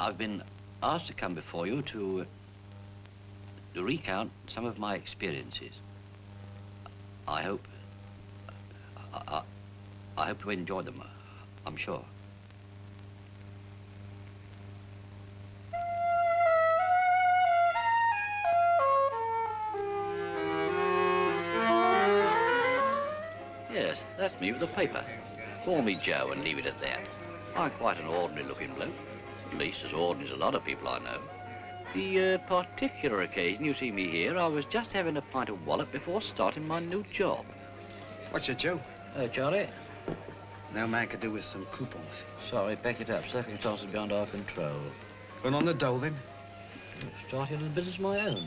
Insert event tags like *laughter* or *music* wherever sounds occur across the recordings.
I've been asked to come before you to, to recount some of my experiences. I hope, I, I, I hope you enjoy them, I'm sure. Yes, that's me with the paper. Call me Joe and leave it at that. I'm quite an ordinary looking bloke. At least as ordinary as a lot of people I know. The uh, particular occasion you see me here, I was just having a pint of wallop before starting my new job. What's it, Joe? Oh, Charlie. No man could do with some coupons. Sorry, pack it up. Circumstances beyond our control. Going on the dole, then? Starting a business of my own.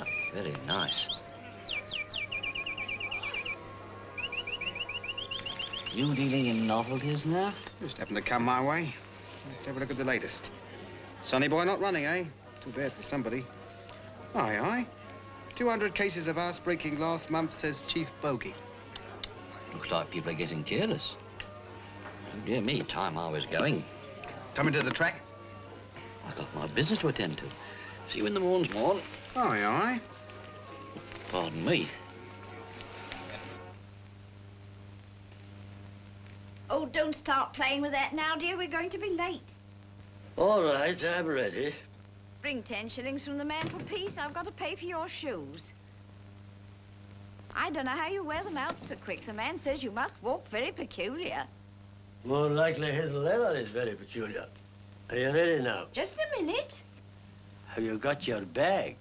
Oh, very nice. You dealing in novelties now? Just happened to come my way. Let's have a look at the latest. Sonny boy not running, eh? Too bad for somebody. Aye, aye. 200 cases of housebreaking last month, says Chief Bogey. Looks like people are getting careless. Oh, dear me, time I was going. Coming to the track? I've got my business to attend to. See you in the mornings, morn. Aye, aye. Pardon me. Oh, don't start playing with that now, dear. We're going to be late. All right, I'm ready. Bring ten shillings from the mantelpiece. I've got to pay for your shoes. I don't know how you wear them out so quick. The man says you must walk very peculiar. More likely his leather is very peculiar. Are you ready now? Just a minute. Have you got your bag?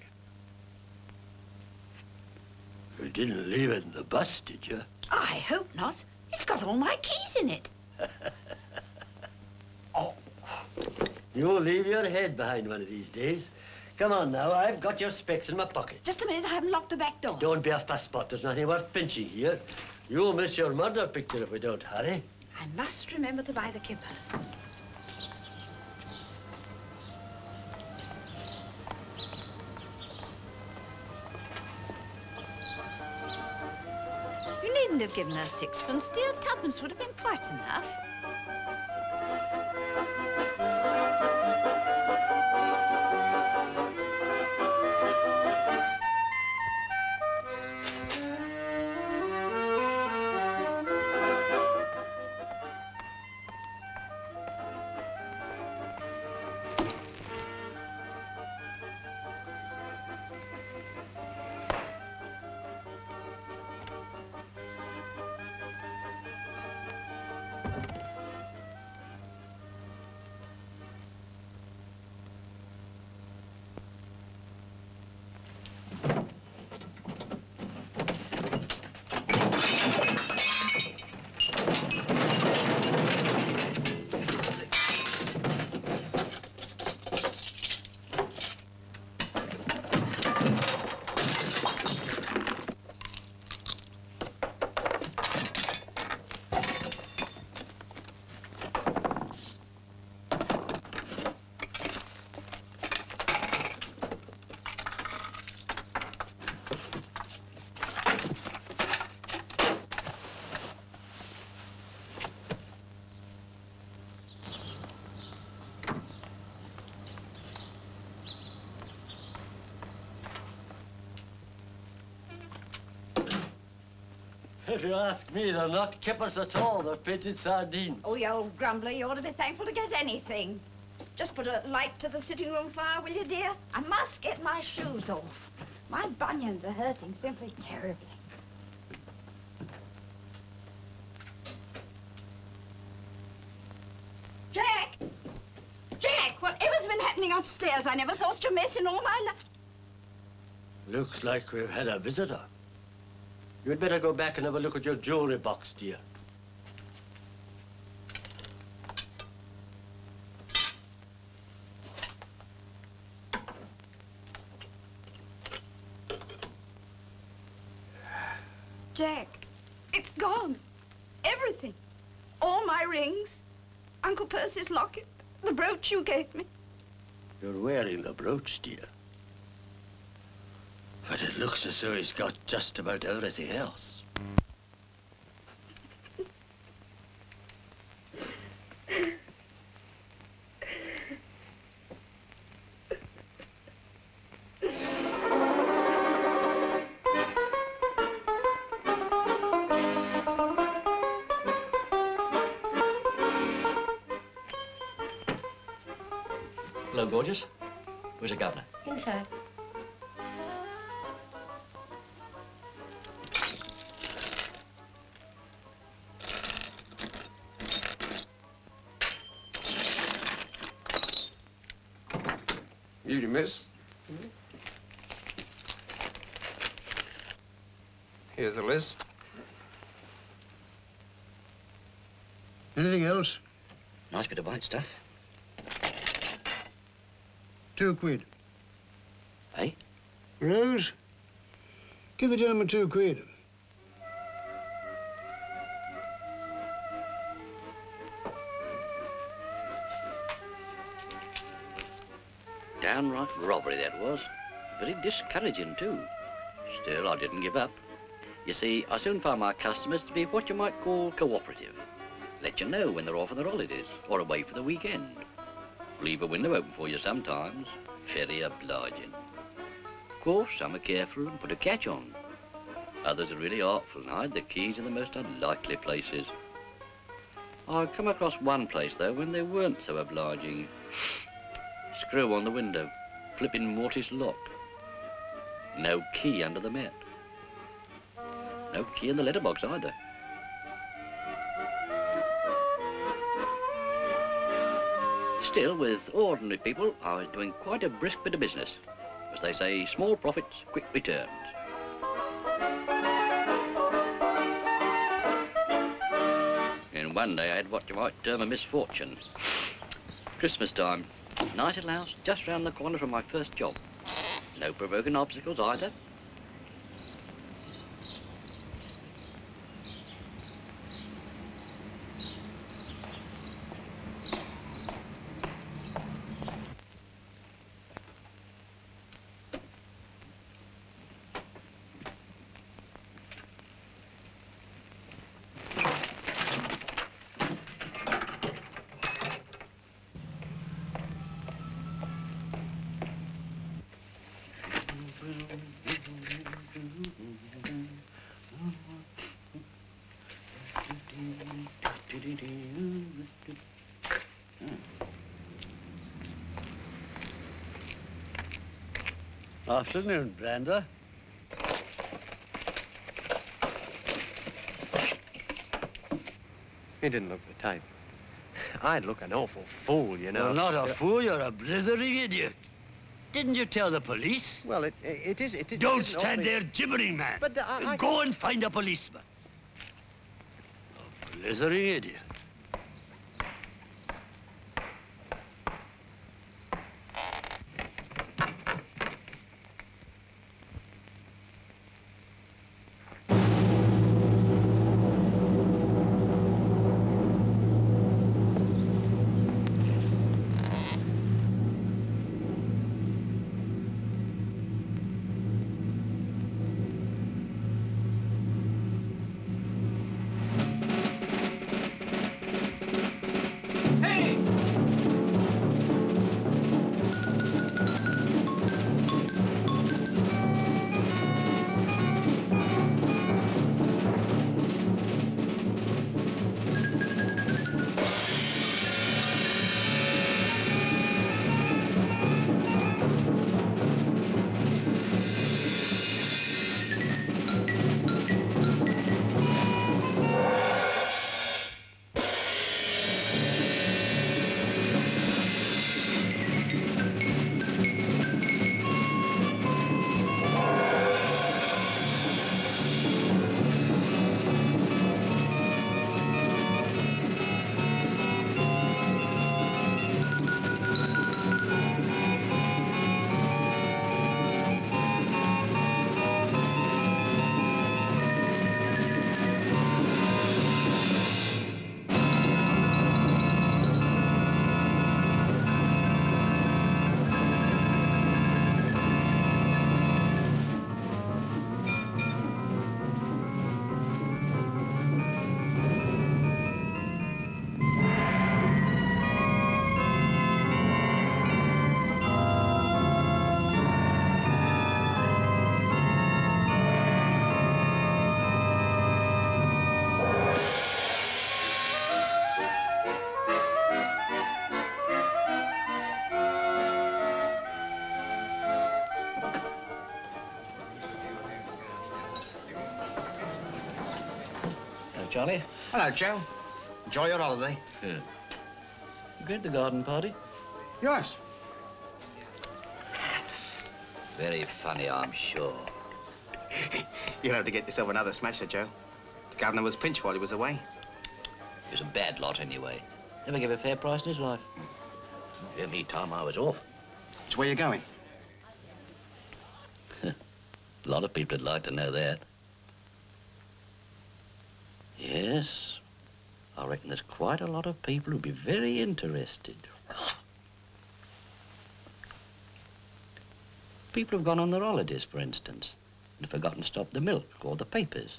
You didn't leave it in the bus, did you? I hope not. It's got all my keys in it. *laughs* oh. You'll leave your head behind one of these days. Come on now, I've got your specs in my pocket. Just a minute, I haven't locked the back door. Don't be a fusspot. There's nothing worth pinching here. You'll miss your murder picture if we don't hurry. I must remember to buy the kippers. You needn't have given her sixpence, dear. Twopence would have been quite enough. If you ask me, they're not kippers at all. They're painted sardines. Oh, you old grumbler, you ought to be thankful to get anything. Just put a light to the sitting room fire, will you, dear? I must get my shoes off. My bunions are hurting simply terribly. Jack! Jack, whatever's been happening upstairs? I never saw such a mess in all my life. Looks like we've had a visitor. You'd better go back and have a look at your jewelry box, dear. Jack, it's gone. Everything. All my rings, Uncle Percy's locket, the brooch you gave me. You're wearing the brooch, dear. But it looks as though he's got just about everything else. Hello, gorgeous. Where's the governor? Inside. Evening, miss. Here's the list. Anything else? Nice bit of white stuff. Two quid. Eh? Rose, give the gentleman two quid. Downright robbery that was. Very discouraging too. Still, I didn't give up. You see, I soon found my customers to be what you might call cooperative. Let you know when they're off on their holidays or away for the weekend. Leave a window open for you sometimes. Very obliging. Of course, some are careful and put a catch on. Others are really artful and hide the keys in the most unlikely places. I come across one place, though, when they weren't so obliging. Screw on the window, flipping mortise lock. No key under the mat. No key in the letterbox either. Still, with ordinary people, I was doing quite a brisk bit of business. As they say, small profits, quick returns. And one day I had what you might term a misfortune. Christmas time. Little house just round the corner from my first job. No provoking obstacles either. Afternoon, Brander. He didn't look the type. I'd look an awful fool, you know. You're not a fool, you're a blithering idiot. Didn't you tell the police? Well, it, it is... It is Don't stand only- there gibbering, man. But, uh, I- Go and find a policeman. A blithering Charlie. Hello, Joe. Enjoy your holiday. Yeah. You going to the garden party? Yes. Very funny, I'm sure. *laughs* You'll have to get yourself another smasher, Joe. The governor was pinched while he was away. He was a bad lot anyway. Never gave a fair price in his life. Every time I was off. So where are you going? *laughs* A lot of people would like to know that. Yes, I reckon there's quite a lot of people who'd be very interested. People have gone on their holidays, for instance, and forgotten to stop the milk or the papers.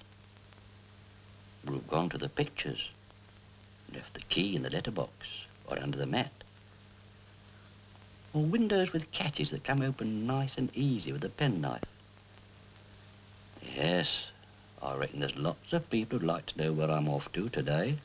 Or have gone to the pictures, left the key in the letterbox or under the mat. Or windows with catches that come open nice and easy with a penknife. Yes, I reckon there's lots of people who'd like to know where I'm off to today.